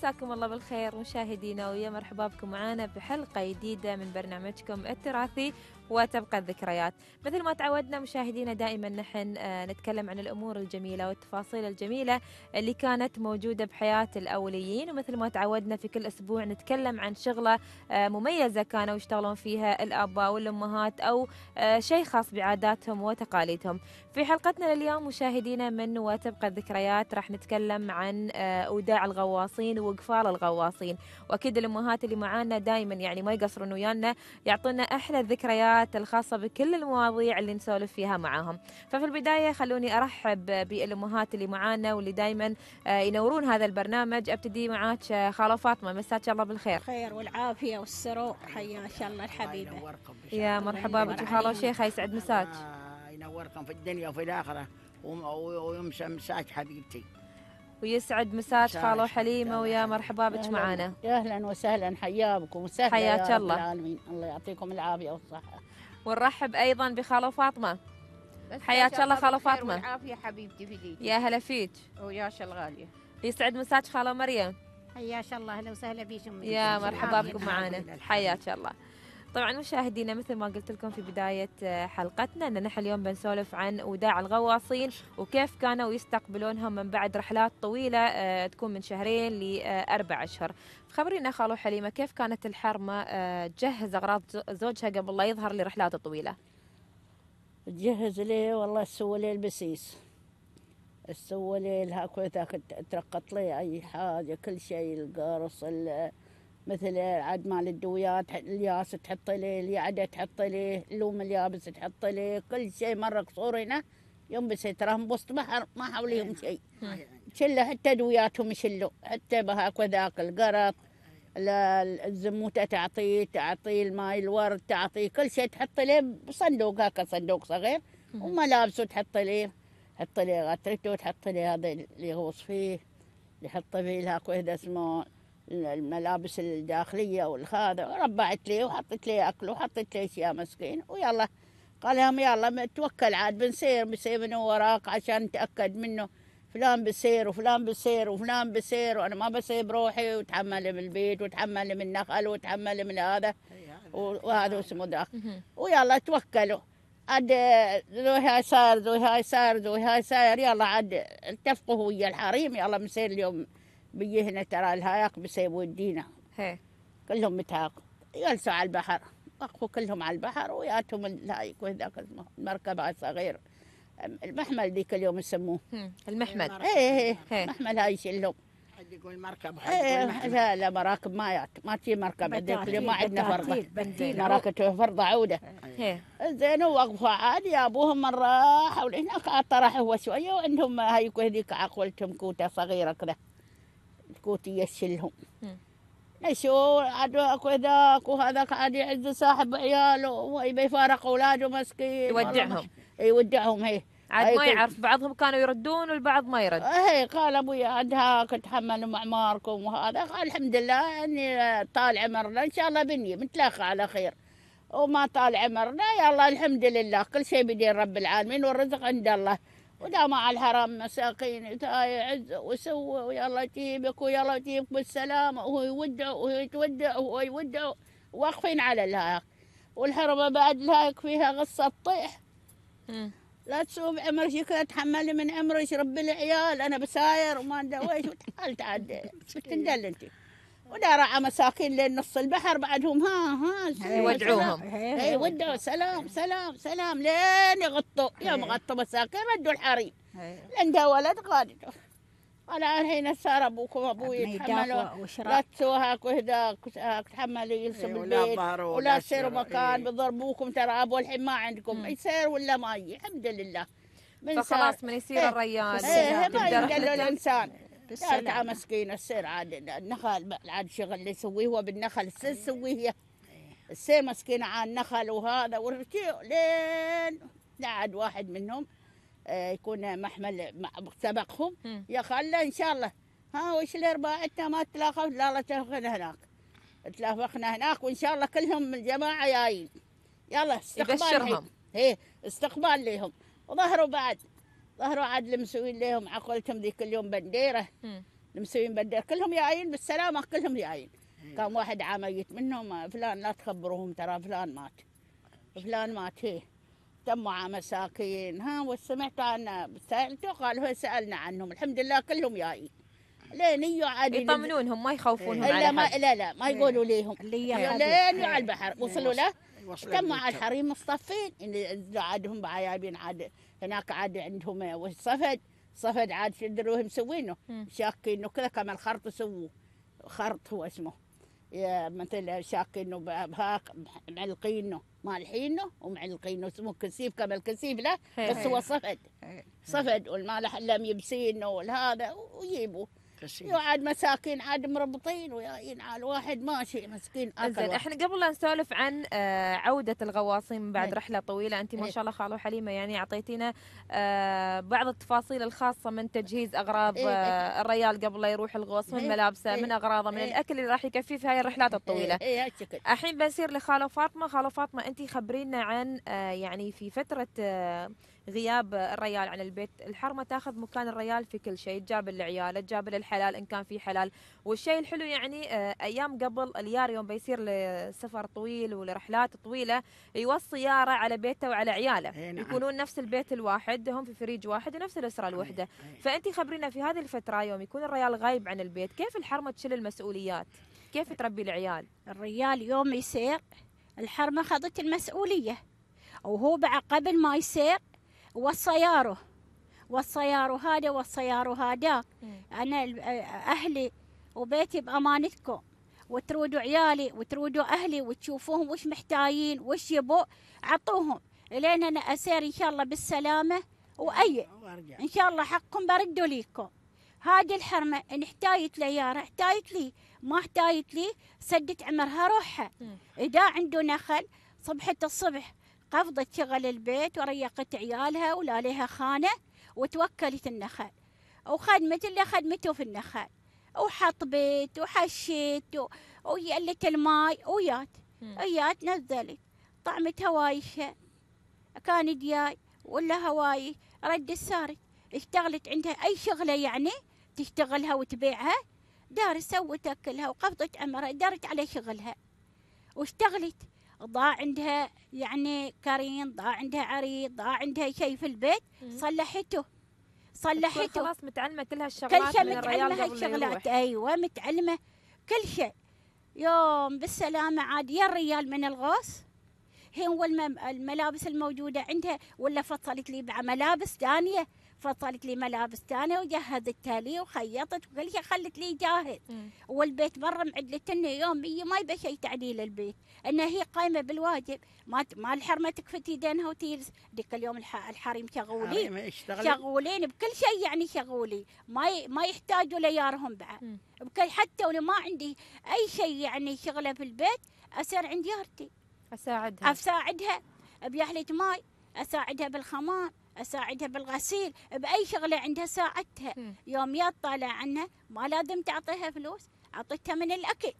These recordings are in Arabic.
مساكم الله بالخير مشاهدينا ويا مرحبا بكم معنا بحلقة جديدة من برنامجكم التراثي. وتبقى الذكريات. مثل ما تعودنا مشاهدينا دائما نحن آه، نتكلم عن الأمور الجميلة والتفاصيل الجميلة اللي كانت موجودة بحياة الأوليين. ومثل ما تعودنا في كل أسبوع نتكلم عن شغلة آه، مميزة كانوا يشتغلون فيها الآباء والأمهات أو آه، شيء خاص بعاداتهم وتقاليدهم. في حلقتنا لليوم مشاهدينا من وتبقى الذكريات. راح نتكلم عن أوداع الغواصين وقفال الغواصين. وأكيد الأمهات اللي معانا دائما يعني ما يقصرون ويانا يعطونا أحلى الذكريات الخاصة بكل المواضيع اللي نسولف فيها معاهم. ففي البداية خلوني أرحب بالأمهات اللي معانا واللي دائما آه، ينورون هذا البرنامج. أبتدي معاك آه، خالة فاطمة مساك الله بالخير. الخير والعافية والسرور حياك الله الحبيبة. ينوركم يا مرحبا بك خالة وشيخة يسعد مساك. آه، ينوركم في الدنيا وفي الآخرة. ويمسى مساك حبيبتي. ويسعد مساك. خالة وحليمة ويا مرحبا بك. معانا يا أهلا وسهلا حياكم وسهلا حياك الله. العالمين الله يعطيكم العافية والصحة ونرحب أيضا بخالة فاطمة بس حياك الله خالة بالخير فاطمة. والعافية حبيبتي فديك يا هلا فيك وياش الغالية يسعد مساك خالة مريم حياك الله أهلا وسهلا بكم يا مرحبا. بكم لله. حياك الله طبعا مشاهدينا مثل ما قلت لكم في بداية آه، حلقتنا أن نحن اليوم بنسولف عن وداع الغواصين وكيف كانوا يستقبلونهم من بعد رحلات طويلة آه، تكون من شهرين لأربع أشهر. خبرينا خالو حليمة كيف كانت الحرمة آه، تجهز أغراض زوجها قبل لا يظهر لرحلات طويلة تجهز لي والله تسوي لي البسيس. تسوي لي وذاك ترقط لي أي حاجة كل شيء القرص ال- مثل عاد مال الدويات الياس تحط لي اليعدة تحط لي اللوم اليابس تحط لي كل شيء مرة قصورنا يوم بس تراهم بوسط بحر ما حوليهم شيء. شلة حتى دوياتهم يشلوا. حتى بهاك وذاك القرط لا- الزموتة تعطيه تعطيه الماي الورد تعطيه كل شيء تحط له بصندوق هكا صندوق صغير. وملابسه تحط له تحط له غترته تحط له هذا اللي يغوص فيه يحط فيه الهاك وهذا اسمه الملابس الداخلية والهذا وربعت لي وحطت لي أكل وحطت لي أشياء مسكين ويلا. قال لهم يلا توكل عاد بنسير بنسير من وراك عشان نتأكد منه فلان بسير وفلان بسير وفلان بسير وأنا ما بسير بروحي وتحمل من البيت وتحمل من النخل وتحمل من هذا وهذا اسمه ذاك. ويلا توكلوا. عاد ذو هاي صار ذو هاي صار ذو هاي صار يلا عاد اتفقوا ويا الحريم يلا بنسير اليوم بيجي هنا ترى الهايق بسيب ودينا هي. كلهم متاق جلسوا على البحر. وقفوا كلهم على البحر وياتهم الهايق وذاك اسمه المركبة الصغير. المحمل ذيك اليوم يسموه. هم، المحمد إيه إيه إيه. محمل هاي يشيلهم حد يقول مركب حد إيه يقول محمل. لا لا مراكب ما يات ما تجي مركب. ذيك اليوم ما عندنا فرضة. بنزين مراكب فرضة عودة. هي. زين وقفوا عاد يا أبوهم من راح هناك عاد طرح هو شوية وعندهم هاي هذيك عقولتهم كوتة صغيرة كذا كوتي يشلهم. عاد أكو ذاك وهذاك عاد يعز صاحب عياله ويبي يفارق أولاده مسكين. يودعهم. يودعهم هي عاد ما يعرف بعضهم كانوا يردون والبعض ما يرد. إيه قال أبوي عاد هاك تحملوا معماركم وهذا. قال الحمد لله إني طال عمرنا إن شاء الله بني متلاقى على خير. وما طال عمرنا يلا الحمد لله كل شيء بيدين رب العالمين والرزق عند الله. ودام على الحرام مساكين تاي عز وسوى ويلا جيبك ويلا جيبك بالسلامة وهو يودع وهو يتودع وهو يودع واقفين على الهاك والحرمة بعد الهاك فيها غصة طيح هم. لا تسوم عمرك تحملي من عمرك ربي العيال. أنا بساير وما أدري ويش وتعال تعال بتندل أنت؟ ودارع مساكين لين نص البحر بعدهم. ها ها يودعوهم. اي ودعوا سلام سلام سلام. لين يغطوا. يوم غطوا مساكين ردوا الحريم عنده ولد قادر قال الحين صار أبوكم أبوي يتحملوا لا وشراب تسوى هاك وهداك. تحملوا يلصق إيه، ولا بالبيت ولا ولا تصيروا. مكان إيه. بضربوكم ترى أبو الحين ما عندكم. يصير ولا ما يجي. الحمد لله. من فخلاص من يصير إيه. الريان. إيه ما يقدر. الإنسان. بالسلامة. مسكين السير عاد النخل عاد شغل اللي يسويه هو بالنخل السير تسويه هي السير مسكين عاد النخل وهذا ورجعوا لين عاد واحد منهم آه، يكون محمل سبقهم. يا خله إن شاء الله. ها وش الارباع انت ما تلاقوا؟ لا لا تلاقينا هناك. تلافقنا هناك وإن شاء الله كلهم الجماعة جايين. يلا استقبال يبشرهم. إيه استقبال لهم. وظهروا بعد. ظهروا عاد المسوين لهم عقلتهم ذيك اليوم بنديرة. مم. المسويين بالدير كلهم جايين بالسلامة كلهم جايين إيه. كان واحد عميت منهم فلان لا تخبروهم ترى فلان مات. فلان مات هي. جمعوا مساكين ها وسمعت عن سألته قال هو سألنا عنهم. الحمد لله كلهم جايين لين يجوا عاد يطمنونهم ما يخوفونهم على ما لا لا ما يقولوا ليهم. اللي لين يجوا على البحر. وصلوا له. جمعوا البيت. الحريم مصطفين. إن عادهم بعيابين عاد هناك عاد عندهم والصفد صفد عاد شدروه مسوينه مم. شاكينه كذا كما الخرط سووه خرط هو اسمه يا مثل شاكينه بهاك معلقينه مالحينه ومعلقينه اسمه كسيف كما الكسيف هي. بس هو صفد. صفد والمالح اللي يبسينه والهذا ويجيبوا كسيف. وعاد مساكين عاد مربطين وياين على واحد ماشي مسكين أكل زين. إحنا قبل لا نسولف عن آه، عودة الغواصين من بعد إيه. رحلة طويلة انت ما إيه. شاء الله خالو حليمة يعني أعطيتينا آه، بعض التفاصيل الخاصة من تجهيز أغراض إيه. آه، الريال قبل لا يروح الغوص من إيه. ملابسه إيه. من أغراضه من إيه. الأكل اللي راح يكفيه في هاي الرحلات إيه هالشكل الحين بنصير لخاله فاطمة خاله فاطمة انت خبرينا عن يعني في فترة غياب الريال عن البيت. الحرمة تاخذ مكان الريال في كل شيء تجاب العيال تجاب للحلال إن كان في حلال. والشيء الحلو يعني آه، أيام قبل اليار يوم بيصير لسفر طويل ولرحلات طويلة يوصي ياره على بيته وعلى عياله. نعم. يكونون نفس البيت الواحد هم في فريج واحد ونفس الأسرة الوحدة. فانت خبرينا في هذه الفترة يوم يكون الريال غايب عن البيت كيف الحرمة تشيل المسؤوليات؟ كيف تربي العيال؟ الرجال يوم يسير الحرمة خذت المسؤولية. وهو بعد قبل ما يسير وصياره وصياره هذا وصياره هذا. أنا أهلي وبيتي بأمانتكم. وترودوا عيالي وترودوا أهلي وتشوفوهم وش محتاجين وش يبوا عطوهم لين أنا أسير إن شاء الله بالسلامة وأي. وأرجع. إن شاء الله حقكم بردوا ليكم. هذه الحرمة إن احتاجت لي يارا احتاجت لي. ما احتاجت لي سدت عمرها روحها. إذا عنده نخل صبحت الصبح قفضت شغل البيت وريقت عيالها ولا لها خانة وتوكلت النخل. وخدمت اللي خدمته في النخل. وحطبت وحشت و- ويلت الماي ويات. ويات نزلت. طعمت هوايشها كان دياي ولا هواي رد الساري اشتغلت عندها أي شغلة يعني تشتغلها وتبيعها. دار سوت أكلها وقبضت أمرها دارت على شغلها. واشتغلت. ضاع عندها يعني كريم ضاع عندها عريض ضاع عندها شيء في البيت. صلحته. صلحته. خلاص متعلمة كل كل هالشغلات شيء من الريال متعلمه هالشغلات. أيوه متعلمة كل شيء. يوم بالسلامة عاد يا الريال من الغوص. هي الملابس الموجودة عندها ولا فصلت لي بع ملابس ثانية. فصلت لي ملابس ثانية وجهزتها لي وخيطت وكل شيء خلت لي جاهز. مم. والبيت برا معدلت إنه يوم هي ما يبى شيء تعديل البيت. انها هي قايمة بالواجب. ما ما الحرمة تكفت يدينها وتجلس ذيك اليوم الح- الحريم شغولين شغولين. بكل شيء يعني شغولين ما ي... ما يحتاجوا ليارهم بعد. بكل حتى ولو ما عندي أي شيء يعني شغلة في البيت اسير عند يارتي. أساعدها. أساعدها بيحلة ماي. أساعدها بالخمام أساعدها بالغسيل بأي شغلة عندها ساعدتها. يوم يا طالع عنها ما لازم تعطيها فلوس أعطيتها من الأكل.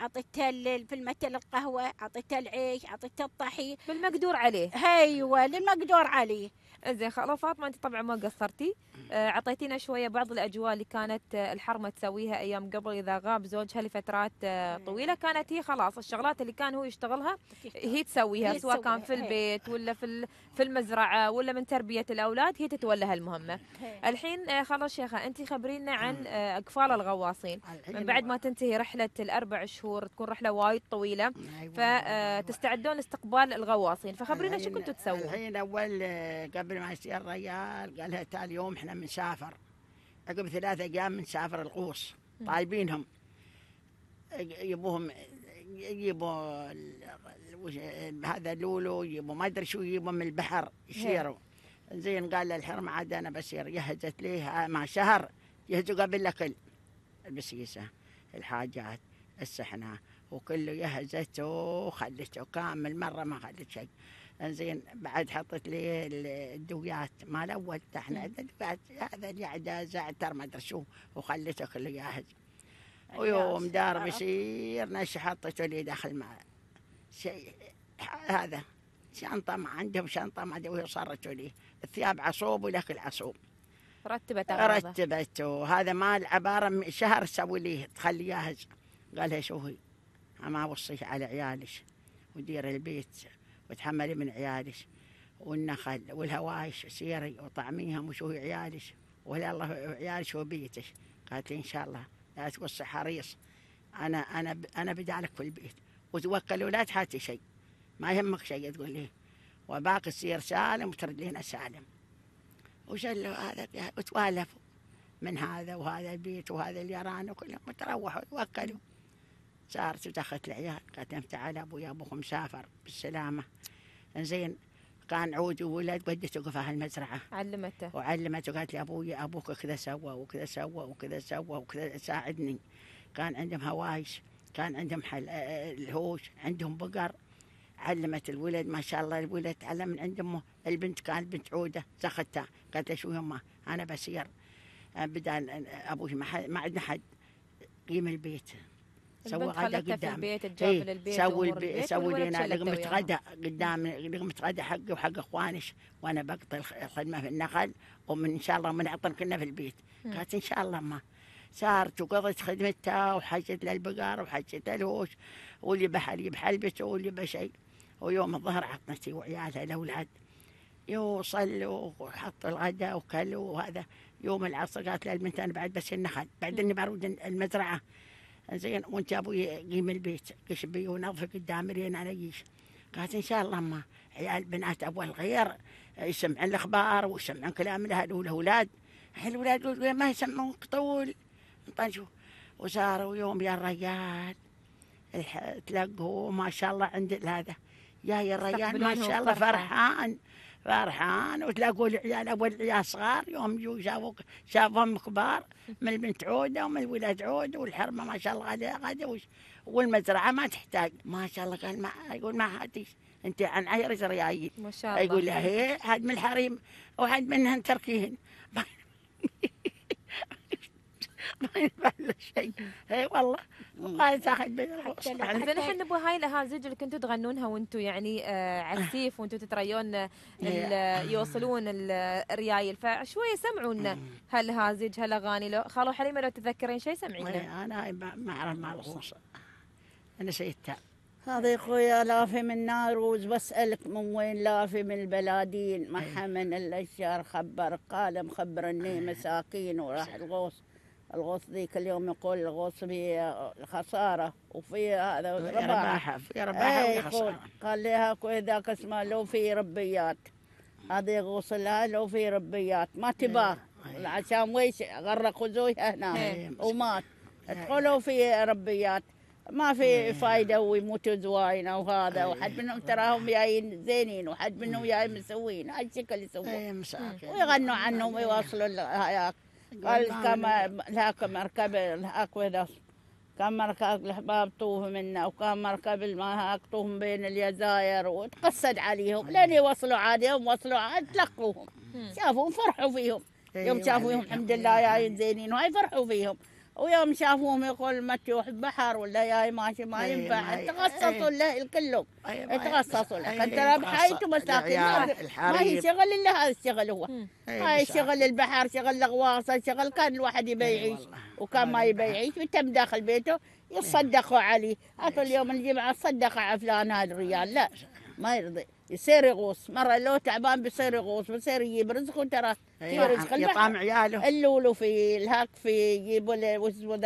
أعطيتها ال- في المثل القهوة أعطيتها العيش أعطيتها الطحين. بالمقدور عليه. أيوه للمقدور عليه. زين خلاص فاطمة أنت طبعا ما قصرتي. أعطيتينا شوية بعض الأجواء اللي كانت آه، الحرمة تسويها أيام قبل إذا غاب زوجها لفترات آه، طويلة؟ كانت هي خلاص الشغلات اللي كان هو يشتغلها هي تسويها سواء كان في هي. البيت ولا في في المزرعة ولا من تربية الأولاد هي تتولى هالمهمة. الحين آه، خلاص شيخة أنت خبرينا عن آه، أقفال الغواصين. من بعد ما تنتهي رحلة الأربع شهور تكون رحلة وايد طويلة فتستعدون لاستقبال الغواصين. فخبرينا شو كنتوا تسوون؟ الحين أول آه، قبل ما يصير الريال قال لها تعال اليوم إحنا بنسافر. عقب ثلاثة أيام بنسافر القوس. مم. طالبينهم يجيبوهم يجيبوا هذا لولو يجيبوا ما ادري شو يجيبوا من البحر. يسيروا زين قال للحرم عاد أنا بسير. جهزت لي مع شهر. جهزوا قبل الاكل البسيسة الحاجات السحنة. وكله جهزته وخلته كامل مرة ما خلت شيء. زين بعد حطت لي ال- الدويات مال أول إحنا الدويات هذا الجعده زعتر ما أدري شو وخلته كله جاهز ويوم دار بيصير نش حطته لي داخل مع شيء هذا. شنطة ما عندهم شنطة ما أدري وهي صارت لي. الثياب عصوب والاكل عصوب رتبت رتبت وهذا مال عبارة من شهر سوي لي تخلي جاهز قال لها شوفي ما أوصيك على عيالك ودير البيت. وتحملي من عيالك والنخل والهوايش سيري وطعميهم وشوفي عيالك ولا الله عيالك وبيتك قالت لي إن شاء الله. لا توصي حريص. أنا أنا أنا بدالك في البيت. وتوكل ولا تحاتي شيء. ما يهمك شيء تقول لي. وباقي يصير سالم وترد لنا سالم وشلوا هذا؟ وتوالفوا. من هذا وهذا البيت وهذا اليران وكلهم وتروحوا توكلوا صارت ودخلت العيال. قالت لهم تعال أبوي أبوكم مسافر بالسلامة. زين. كان عود وولد ودته قفا المزرعة. علمته. وعلمته قالت لي أبوي أبوك كذا سوى وكذا سوى وكذا سوى وكذا ساعدني. كان عندهم هوايش كان عندهم حل آه، آه، الهوش عندهم بقر. علمت الولد ما شاء الله الولد تعلم من عند أمه. البنت كانت بنت عودة زختها قالت له شو يمه أنا بسير آه، بدال أبوي ما عندنا حد. قيم البيت. سوى غدا قدام. البيت إيه، للبيت سوي البي... البيت سوي والولد لنا لقمة. غدا قدام لقمة غدا حقي وحق إخوانش وأنا الخ- الخدمة في النخل ومن إن شاء الله بنعطن كنا في البيت. قالت إن شاء الله ما. صارت وقضت خدمتها وحجت للبقر وحجت الهوش واللي بحل يبحلبته واللي بشيء ويوم الظهر عطنتي وعيالها الاولاد يوصلوا وحطوا الغداء وكلوا وهذا. يوم العصر قالت للبنت أنا بعد بس النخل بعدين برود المزرعة. زين وانت أبوي قيم البيت قشبي ونظفي قدام لين أنا أجيش. قالت إن شاء الله ما عيال بنات ابو الغير يسمعن الأخبار ويسمعن كلام الاهل والاولاد الحين الأولاد ما يسمعون طول. طنشوا وصاروا يوم يا الرجال تلقوا ما شاء الله عند هذا. يا يا الرجال ما شاء الله. فرحان. فرحان وتلاقوا العيال اول العيال صغار يوم جو شافوا شافهم كبار من البنت عودة ومن الولاد عودة والحرمة ما شاء الله غدا غدا وش- والمزرعة ما تحتاج. ما شاء الله قال ما يقول ما حدش. أنت عن عيرك ريايين ما شاء الله. يقول لها هي هاد من الحريم وهاد منهن تركيهن. ما ينفع له شيء اي والله ما تاخذ بالرخص حتى لو- يعني زين الحين نبغى هاي. الاهازيج اللي كنتوا تغنونها وانتوا يعني آه عسيف وانتوا تتريون آه، ال- يوصلون ال- الريايل فشويه سمعونا هالهازيج هالاغاني لو خالو حليمه لو تتذكرين شيء سمعينا أنا ما ما اعرف ما الخصوص أنا نسيتها هذا يا خويا لافي من ناروز بسألك من وين لافي من البلادين ما حمن إلا الشهر خبر قال مخبرني مساكين وراح الغوص الغوص ذيك اليوم يقول الغوص في خسارة وفي هذا رباح رباحة في رباحة اي وفي يقول خسارة. قال لي هاكو ذاك اسمه لو في ربيات. هذا يغوص لها لو في ربيات. ما تباه إيه. عشان ويش؟ غرقوا زوجها هنا إيه. ومات. تقولوا في ربيات. ما في فايدة ويموتوا زواينة وهذا. إيه. وحد منهم تراهم جايين زينين وحد منهم جايين مسوين هاي الشكل يسوون ويغنوا عنهم ويواصلوا هاياك قال كما لهاك مركب هاك وذا كان مركب الأحباب طوف منا وكان مركب الماء هاك طوف بين الجزاير وتقصد عليهم. لين يوصلوا عاد يوم وصلوا عاد تلقوهم. شافوهم فرحوا فيهم. يوم شافوهم الحمد لله جايين زينين وهاي فرحوا فيهم. ويوم شافوهم يقول ما تروح بحر ولا جاي ماشي ما إيه، ينفع. تخصصوا إيه. له الكلهم. يتخصصوا له. أي- انت لا مساكين. ما هي شغل إلا هذا الشغل هو. هاي. شغل البحر شغل الغواصة شغل كان الواحد يبي يعيش. وكان ما يبي يعيش وتم داخل بيته يتصدقوا عليه هاتوا اليوم الجمعة صدق على فلان هذا الريال لا ما يرضي. يصير يغوص. مرة لو تعبان بيصير يغوص بيصير يجيب رزقه ترى يطعم عياله. اللولو في الهاك في يجيبوا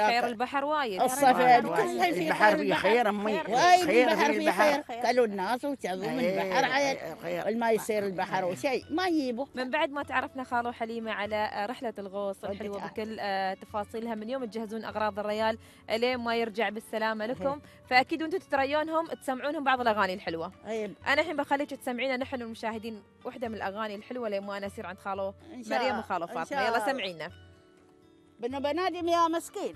خير البحر وايد الصفا. شيء في البحر خير فيه البحر. خير. امي وايد خير البحر في خير. البحر كلوا الناس وشافوا من إيه، البحر. عيل إيه،. والما يصير البحر وشيء ما يجيبوا. من بعد ما تعرفنا خالو حليمة على رحلة الغوص الحلوة ودك. بكل آه، تفاصيلها من يوم تجهزون أغراض الريال لين ما يرجع بالسلامة لكم. فأكيد وأنتم تتريونهم تسمعونهم بعض الأغاني الحلوة. طيب. أنا الحين بخليك تسمعينا نحن المشاهدين واحدة من الأغاني الحلوة لين ما أنا أصير عند خالو. شاء- مريم وخالو شاء يلا الله. سمعينا. بنو بنادم يا مسكين.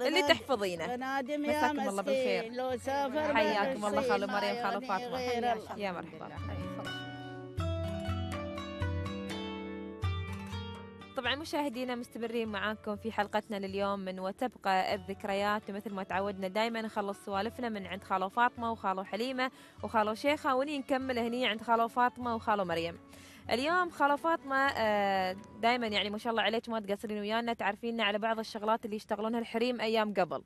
اللي تحفظينه. بنادم يا مساكم الله مسكين. بالخير. لو سافر حياكم الله خالو مريم، خالو الله. يا مرحبا. طبعا مشاهدينا مستمرين معاكم في حلقتنا لليوم من وتبقى الذكريات. ومثل ما تعودنا دائما نخلص سوالفنا من عند خالو فاطمة وخالو حليمة وخالو شيخة. وني نكمل هني عند خالو فاطمة وخالو مريم. اليوم خاله فاطمة دائما يعني ما شاء الله عليك ما تقصرين ويانا. تعرفينا على بعض الشغلات اللي يشتغلونها الحريم أيام قبل.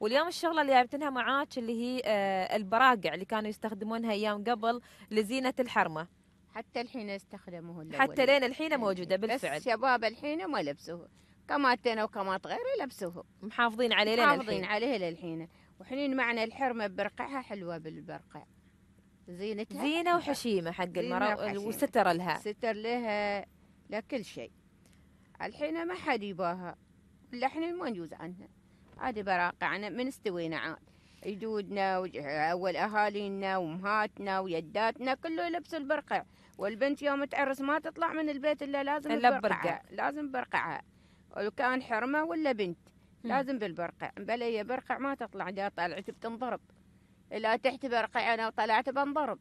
واليوم الشغلة اللي جايبتنها معاك اللي هي آه، البراقع اللي كانوا يستخدمونها أيام قبل لزينة الحرمة. حتى الحين يستخدموه. حتى لين الحين موجودة بالفعل. بس شباب الحين ما لبسوه. كماتنا وكمات غيره يلبسوه محافظين عليه لين محافظين عليه للحين. وحنين معنا الحرمة برقعها حلوة بالبرقع. زينتها؟ زينة وحشيمة حق زينة المرأة وحشيمة. وستر لها. ستر لها لكل شيء. الحين ما حد يباها. ولا إحنا ما نجوز عنها. هذه براقعنا. من استوينا عاد. جدودنا أول أهالينا وأمهاتنا ويداتنا كله يلبسوا البرقع. والبنت يوم تعرس ما تطلع من البيت إلا لازم البرقع. لازم برقعها. ولو كان حرمة ولا بنت. لازم بالبرقع. بل هي برقع ما تطلع. اذا طلعت بتنضرب. إلا تحت برقع أنا وطلعت بنضرب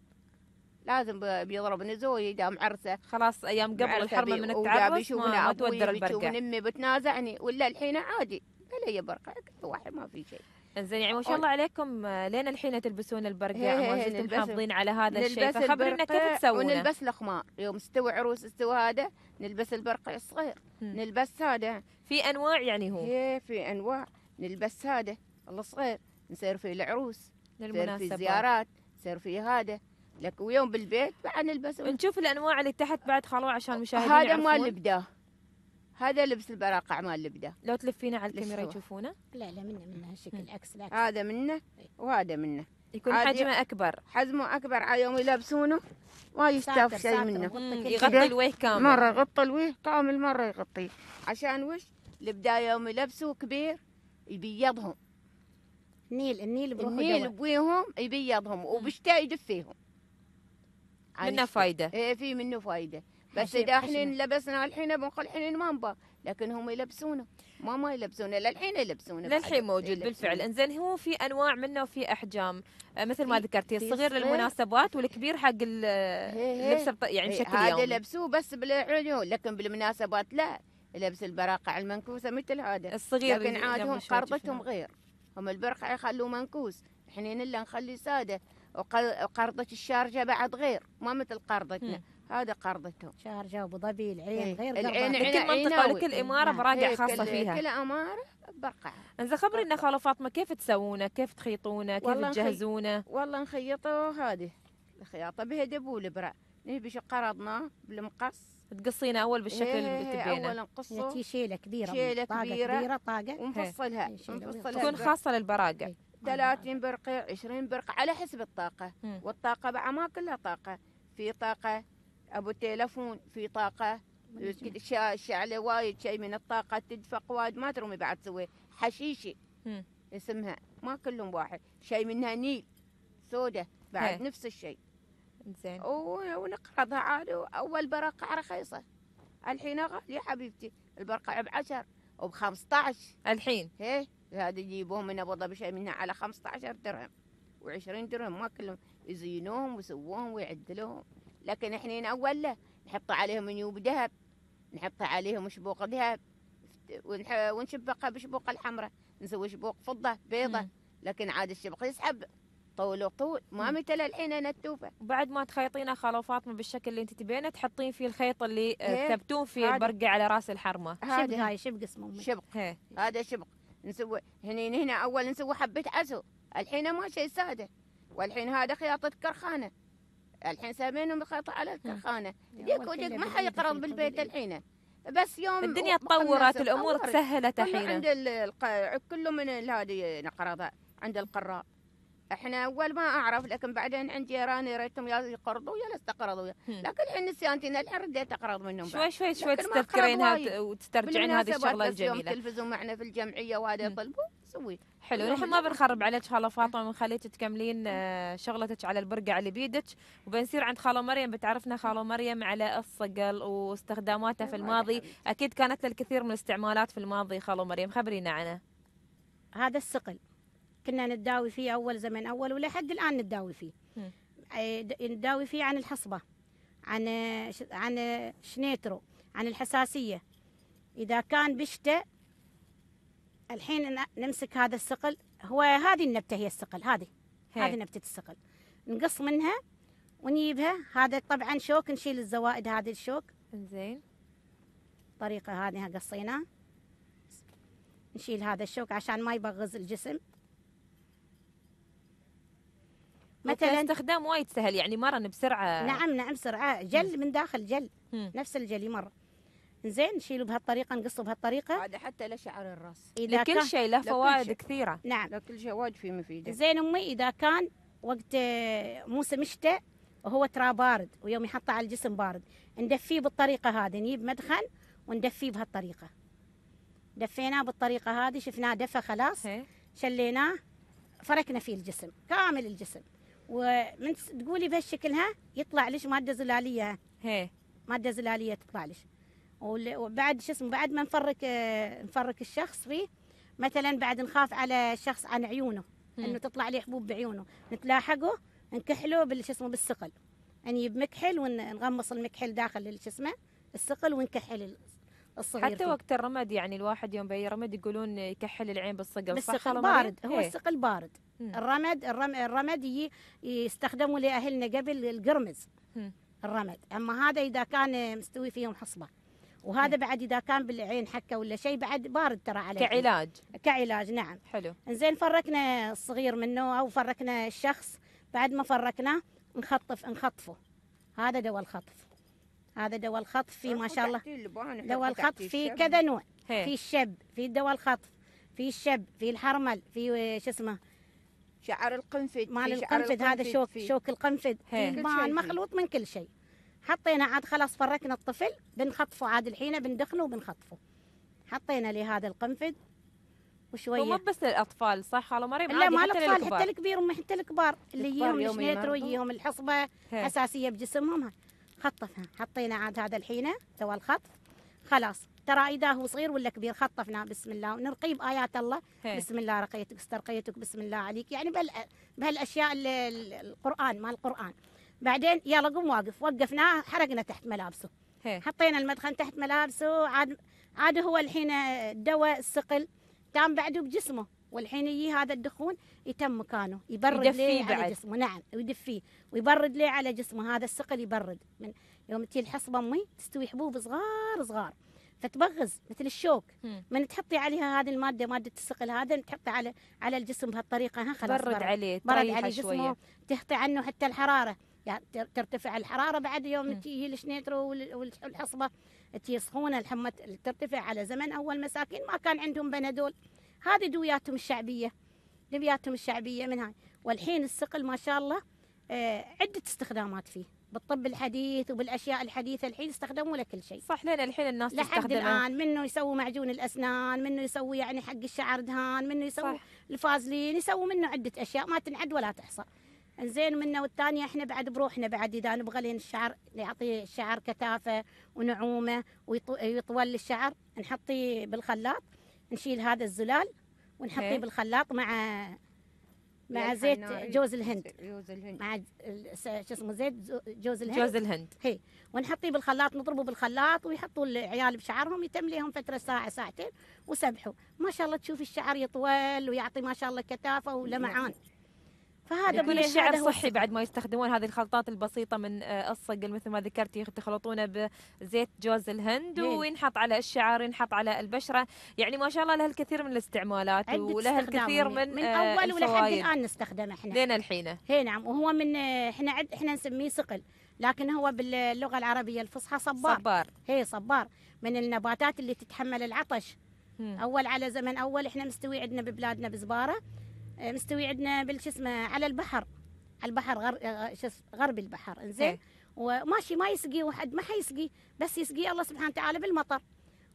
لازم بيضربني زوجي اذا معرسه خلاص أيام قبل الحرمة من التعرس ما, ما تودر البرقع امي بتنازعني ولا الحين عادي. هي برقع كل واحد ما في شيء. زين يعني ما شاء الله عليكم. لين الحين تلبسون البرقع ما زلتم محافظين على هذا الشيء. فخبرنا كيف تسوونه؟ ونلبس الخمار يوم استوى عروس استوى هذا نلبس البرقع الصغير. نلبس هذا. في أنواع يعني هو. هي في أنواع. نلبس هذا الصغير. نصير في العروس. نصير في للمناسبات. زيارات نصير في هذا. لك ويوم بالبيت بعد نلبس. نشوف الأنواع اللي تحت بعد خلوه عشان المشاهدين هذا ما يعرفون. اللي بداه هذا لبس البراقع ما اللي بداه لو تلفينا على الكاميرا. يشوفونه. لا لا منه منه هالشكل عكس العكس. هذا منه وهذا منه. يكون. حجمه أكبر. حجمه أكبر على يوم يلبسونه. ما يشتاف ساتر- شيء منه يغطي. الوجه كامل. مرة يغطي الوجه كامل مرة يغطيه عشان وش؟ البداية يوم يلبسوا كبير يبيضهم. النيل النيل بروحه النيل. بويهم يبيضهم وبشتاء يدفيهم منه فايدة إيه في منه فايدة بس إذا إحنا. لبسنا الحين بنقول الحين ما نبى لكن هم يلبسونه ما ما يلبسونه للحين يلبسونه. للحين موجود يلبسونه. بالفعل إنزين هو في أنواع منه وفي أحجام آه، مثل ما ذكرتي الصغير صغير. للمناسبات والكبير حق ال- هي- هي. اللبس يعني إيه، بشكل هذا يومي لبسوه بس بالعيون لكن بالمناسبات لا يلبس البراقع المنكوسة مثل هذا الصغير لكن اللي عاد قبل هم شوي قرضتهم. غير هم البرقع يخلوه منكوس. حنين الا نخلي سادة. وق- وقرضة الشارجة بعد غير. ما مثل قرضتنا. هذا قرضتهم. شارجة وابو ظبي العين إيه، غير العين قرضة. عين- لكل منطقة عيناوي. ولكل إمارة نعم. خاصه كل فيها. كل إمارة برقع إنزين خبرينا خاله فاطمه كيف تسوونه؟ كيف تخيطونه؟ كيف تجهزونه؟ والله نخيطه هذه. الخياطة بها دبو الابره نبي شو قرضناه بالمقص. تقصينه أول بالشكل اللي إيه، تبينه. اولا نقصه. نتي شيلة كبيرة. شيلة طاقة كبيرة. كبيرة طاقة. ونفصلها. إيه، ونفصلها. تكون خاصة للبراقع إيه. 30 برقع 20 برقع على حسب الطاقة. مم. والطاقة بقى ما كلها طاقة. في طاقة أبو تلفون في طاقة شا- شعلة وايد شيء من الطاقة تدفق وايد. ما ترمي بعد تسوي. حشيشي. مم. اسمها. ما كلهم واحد. شيء منها نيل. سودة. بعد هي. نفس الشيء زين. ونقرضها عاد أول برقع رخيصة الحين غالية حبيبتي البرقع بعشر وبخمسة عشر الحين؟ هيه هذا يجيبوهم من أبو ظبي شيء منها على 15 درهم. و20 درهم. ما كلهم. يزينوهم ويسووهم ويعدلوهم. لكن إحنا أول لا. نحط عليهم نيوب ذهب. نحط عليهم شبوق ذهب. ونشبقها بشبوق الحمراء. نسوي شبوق فضة بيضة. لكن عاد الشبق يسحب. طول وطول. ما. مثل الحين نتوفه وبعد ما تخيطينه خاله فاطمة بالشكل اللي انت تبينه تحطين فيه الخيط اللي آه،. تثبتون فيه هذا. البرقع على رأس الحرمة. شبق هذا هاي شبق اسمه. شبق. هذا شبق. نسوي هنا هنا أول نسوي حبة عسل. الحين ما شيء ساده. والحين هذا خياطة كرخانة. الحين سامينهم يخيطوا على الكرخانة. ديك وديك ما حيقرض بالبيت. الحين. بس يوم الدنيا تطورت الأمور. تسهلت الحين. عند الق... كله من هذه نقرضها. عند القراء. إحنا أول ما أعرف لكن بعدين عندي جيراني ريتهم يا يقرضوا يا لا استقرضوا. لكن الحين نسيانتنا الحين رديت أقرض منهم. شوي شوي شوي تستذكرينها. وتسترجعين هذه الشغلة الجميلة. تلفزوا معنا في الجمعية وهذا. يطلبوا سوي. حلو نحن ما. بنخرب عليك خالة فاطمة بنخليك تكملين آه، شغلتك على البرقع اللي بيدك. وبنصير عند خالة مريم. بتعرفنا خالة مريم على الصقل واستخداماتها في الماضي. أكيد كانت له الكثير من الاستعمالات في الماضي خالة مريم. خبرينا عنه هذا الثقل كنا نداوي فيه أول زمن أول ولحد الآن نداوي فيه. نداوي فيه عن الحصبة عن عن شنيترو عن الحساسية. إذا كان بشتاء الحين نمسك هذا الثقل. هو هذه النبتة هي الثقل هذه. هذه نبتة الثقل. نقص منها ونجيبها. هذا طبعا شوك نشيل الزوائد هذه الشوك. زين الطريقة هذه قصيناه نشيل هذا الشوك عشان ما يبغز الجسم. مثلا استخدام وايد سهل يعني مرن بسرعة. نعم نعم سرعة جل من داخل جل. مم. نفس الجلي مرة زين نشيله بهالطريقة نقصه بهالطريقة. هذا حتى لشعر الرأس. إذا لكل كان شيء له فوائد. كثيرة. نعم. لكل شيء وايد فيه مفيدة. زين أمي إذا كان وقت آه، موسم الشتاء وهو ترى بارد ويوم يحطه على الجسم بارد ندفيه بالطريقة هذه. نجيب مدخن وندفيه بهالطريقة. دفيناه بالطريقة هذه شفناه دفى خلاص هي. شليناه فركنا فيه الجسم كامل الجسم. ومن تقولي بهالشكل ها يطلع ليش مادة زلالية؟ ها هي. مادة زلالية تطلع ليش؟ وال- وبعد شو اسمه بعد ما نفرك آه، نفرك الشخص فيه مثلا بعد نخاف على الشخص عن عيونه. إنه تطلع لي حبوب بعيونه نتلاحقه نكحله بال شو اسمه بالثقل. نجيب مكحل ونغمص المكحل داخل شو اسمه الثقل ونكحل الصغير حتى فيه. وقت الرمد يعني الواحد يوم بي رمد يقولون يكحل العين بالصقل خالة مريم؟ بارد. هو هي. الثقل بارد. مم. الرمد الرم الرمد يستخدموا لأهلنا قبل القرمز. مم. الرمد. أما هذا إذا كان مستوي فيهم حصبة. وهذا بعد إذا كان بالعين حكة ولا شيء بعد بارد ترى عليه. كعلاج. كعلاج نعم. حلو. زين فركنا الصغير منه أو فركنا الشخص. بعد ما فركناه نخطف نخطفه. هذا دواء الخطف. هذا دواء الخطف فيه ما شاء الله دواء الخطف فيه كذا نوع في. الشب في دواء الخطف في الشب في الحرمل في شو اسمه شعر القنفذ مال في القنفذ هذا شوك فيه. شوك القنفذ في فيه. مخلوط من كل شيء حطينا عاد خلاص فركنا الطفل بنخطفه عاد الحين بندخنه وبنخطفه حطينا له هذا القنفذ وشوية بس للأطفال صح خالة مريم لا ما حتى الأطفال. حتى الكبير حتى الكبار اللي يجيهم يوم الشنيتر. ويجيهم الحصبة هي. حساسيه بجسمهم. خطفها حطينا عاد هذا الحين دواء الخطف خلاص. ترى إذا هو صغير ولا كبير خطفناه بسم الله. ونرقيه بايات الله. هي. بسم الله رقيتك استرقيتك بسم الله عليك. يعني بهال بهالأشياء ال- ال- القرآن مال القرآن. بعدين يلا قوم واقف. وقفناه حرقنا تحت ملابسه. هي. حطينا المدخن تحت ملابسه. عاد عاد هو الحين الدواء الثقل تام بعده بجسمه. والحين يجي هذا الدخون يتم مكانه يبرد ليه على بعد. جسمه؟ نعم ويدفيه ويبرد ليه على جسمه؟ هذا الثقل يبرد. من يوم تجي الحصبة أمي تستوي حبوب صغار صغار فتبغز مثل الشوك. مم. من تحطي عليها هذه المادة مادة الثقل هذا تحطي على على الجسم بهالطريقة ها خلاص برد عليه برد عليه شوية جسمه تهطي عنه حتى الحرارة. يعني تر- ترتفع الحرارة بعد يوم. تجي الشنيتر وال- وال- والحصبة تجي سخونة الحمى ترتفع على زمن أول مساكين ما كان عندهم بنادول. هذه دوياتهم الشعبية دوياتهم الشعبية من هاي. والحين الثقل ما شاء الله آه، عدة استخدامات فيه. بالطب الحديث وبالأشياء الحديثة الحين يستخدموا لكل شيء. صح لين الحين الناس لحد تستخدمه. الآن منه يسوي معجون الأسنان منه يسوي يعني حق الشعر دهان منه يسوي الفازلين يسوي منه عدة أشياء. ما تنعد ولا تحصى. إنزين منه والثانية إحنا بعد بروحنا بعد إذا نبغى لين الشعر يعطي الشعر كثافة ونعومة ويطول الشعر نحطيه بالخلاط. نشيل هذا الزلال ونحطيه هي. بالخلاط مع مع زيت جوز الهند. جوز الهند. مع شو اسمه زيت جوز الهند. جوز الهند. ونحطيه بالخلاط نضربه بالخلاط ويحطوا العيال بشعرهم يتم لهم فترة ساعة ساعتين وسبحوا. ما شاء الله تشوفي الشعر يطول ويعطي ما شاء الله كثافة ولمعان. فهذا يكون الشعر صحي بعد ما يستخدمون هذه الخلطات البسيطة من آه، الصقل مثل ما ذكرتي تخلطونه بزيت جوز الهند. وينحط على الشعر ينحط على البشرة. يعني ما شاء الله لها الكثير من الاستعمالات ولها الكثير. من, من آه، أول ولحد الآن نستخدمه إحنا. لين الحين. هي نعم وهو من إحنا عد إحنا نسميه صقل لكن هو باللغة العربية الفصحى صبار. صبار. هي صبار. من النباتات اللي تتحمل العطش. أول على زمن أول إحنا مستوي عندنا ببلادنا بزبارة. آه، مستوي عندنا بالشو اسمه على البحر على البحر غر... آه، شو اس- غرب البحر إنزين هي. وماشي ما يسقي واحد ما حيسقي بس يسقي الله سبحانه وتعالى بالمطر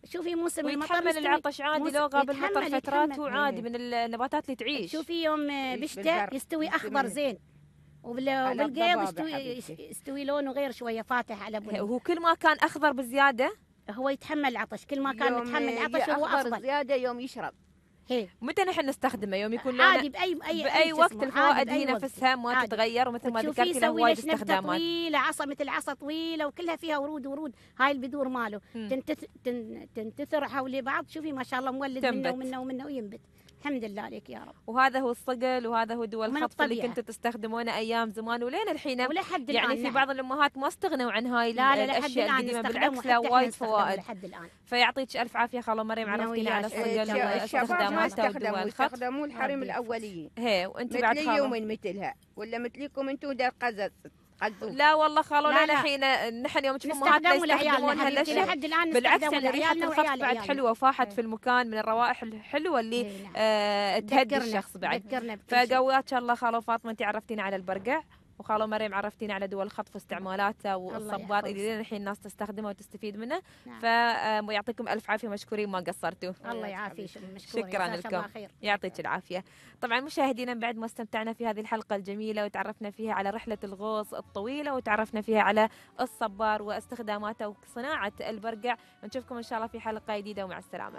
شوفي موسم المطر ويتحمل مستوي. العطش عادي لو غاب يتحمل- المطر فترات يتحمل. وعادي إيه. من النباتات اللي تعيش شوفي يوم آه، يعيش بشتاء. يستوي أخضر زين وبالقيض يستوي. يستوي لونه غير شوية فاتح على بني هو كل ما كان أخضر بزيادة هو يتحمل العطش كل ما كان يتحمل العطش هو أفضل زياده يوم يشرب هي متى نحن نستخدمه؟ يوم يكون لونه عادي باي بأي شو وقت الفوائد هي بأي. نفسها ما. تتغير ومثل ما ذكرتي له يسوي وايد استخدامات. طويله عصا مثل عصا طويلة وكلها فيها ورود ورود. هاي البذور ماله. تنتثر حول بعض. شوفي ما شاء الله مولد منه. ومنه ومنه وينبت. الحمد لله عليك يا رب وهذا هو الصقل وهذا هو دول من الخطف اللي. كنتوا تستخدمونه أيام زمان ولين الحين ولحد الآن يعني في نعم. بعض الأمهات ما استغنوا عن هاي لا لا لحد الاشياء القديمة بالعكس لا وايد فوائد لحد الآن فيعطيك ألف عافية خاله مريم أنا عرفتينا على. الصقل واستخداماته ودول الخط استخدموا الحريم. الأوليين هي وأنت بعد مثلي خاله يومين مثلها ولا مثلكم أنتم دار قزز لا والله خالو لا،. الحين نحن يوم نشوف امهاتنا نستخدمه لعيالنا يستخدمون حبيبتي هالاشياء لحد الآن بالعكس يعني ريحه لعيالنا الخط بعد. حلوة فاحت إيه. في المكان من الروائح الحلوة اللي نعم. آه تهدي الشخص بعد شاء الله خالو فاطمة انت عرفتينا على البرقع وخالو مريم عرفتينا على دول الخطف واستعمالاته والصبار يحفظك. اللي الحين الناس تستخدمه وتستفيد منه. نعم. فيعطيكم ألف عافية مشكورين ما قصرتوا. الله يعافيك. شكراً لكم. يعطيك العافية. طبعا مشاهدينا بعد ما استمتعنا في هذه الحلقة الجميلة وتعرفنا فيها على رحلة الغوص الطويلة وتعرفنا فيها على الصبار واستخداماته وصناعة البرقع نشوفكم إن شاء الله في حلقة جديدة ومع السلامة.